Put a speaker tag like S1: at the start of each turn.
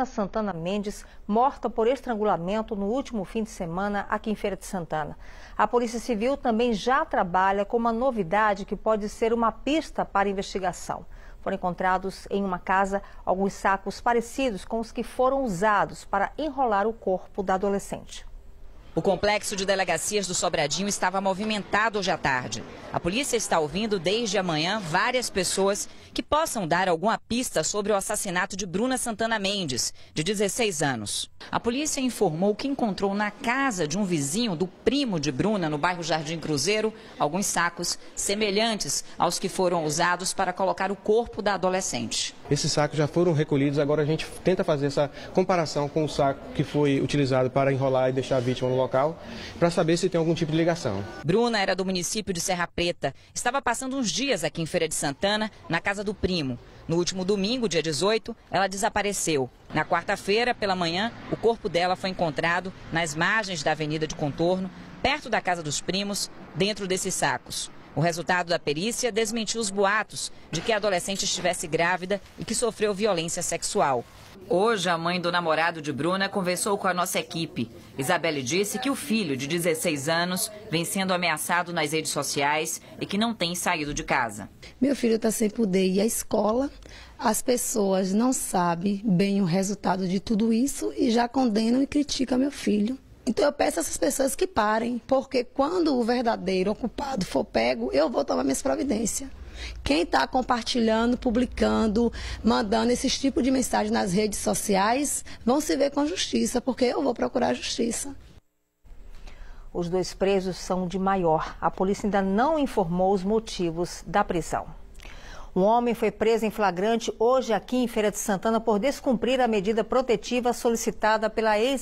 S1: Bruna Santana Mendes, morta por estrangulamento no último fim de semana aqui em Feira de Santana. A Polícia Civil também já trabalha com uma novidade que pode ser uma pista para investigação. Foram encontrados em uma casa alguns sacos parecidos com os que foram usados para enrolar o corpo da adolescente.
S2: O complexo de delegacias do Sobradinho estava movimentado hoje à tarde. A polícia está ouvindo desde amanhã várias pessoas que possam dar alguma pista sobre o assassinato de Bruna Santana Mendes, de 16 anos. A polícia informou que encontrou na casa de um vizinho do primo de Bruna, no bairro Jardim Cruzeiro, alguns sacos semelhantes aos que foram usados para colocar o corpo da adolescente.
S3: Esses sacos já foram recolhidos, agora a gente tenta fazer essa comparação com o saco que foi utilizado para enrolar e deixar a vítima no local, para saber se tem algum tipo de ligação.
S2: Bruna era do município de Serra Preta. Estava passando uns dias aqui em Feira de Santana, na casa do primo. No último domingo, dia 18, ela desapareceu. Na quarta-feira, pela manhã, o corpo dela foi encontrado nas margens da Avenida de Contorno, perto da casa dos primos, dentro desses sacos. O resultado da perícia desmentiu os boatos de que a adolescente estivesse grávida e que sofreu violência sexual. Hoje, a mãe do namorado de Bruna conversou com a nossa equipe. Isabelle disse que o filho, de 16 anos, vem sendo ameaçado nas redes sociais e que não tem saído de casa.
S4: Meu filho está sem poder ir à escola. As pessoas não sabem bem o resultado de tudo isso e já condenam e criticam meu filho. Então eu peço a essas pessoas que parem, porque quando o verdadeiro ocupado for pego, eu vou tomar minhas providências. Quem está compartilhando, publicando, mandando esses tipos de mensagem nas redes sociais, vão se ver com justiça, porque eu vou procurar justiça.
S1: Os dois presos são de maior. A polícia ainda não informou os motivos da prisão. Um homem foi preso em flagrante hoje aqui em Feira de Santana por descumprir a medida protetiva solicitada pela ex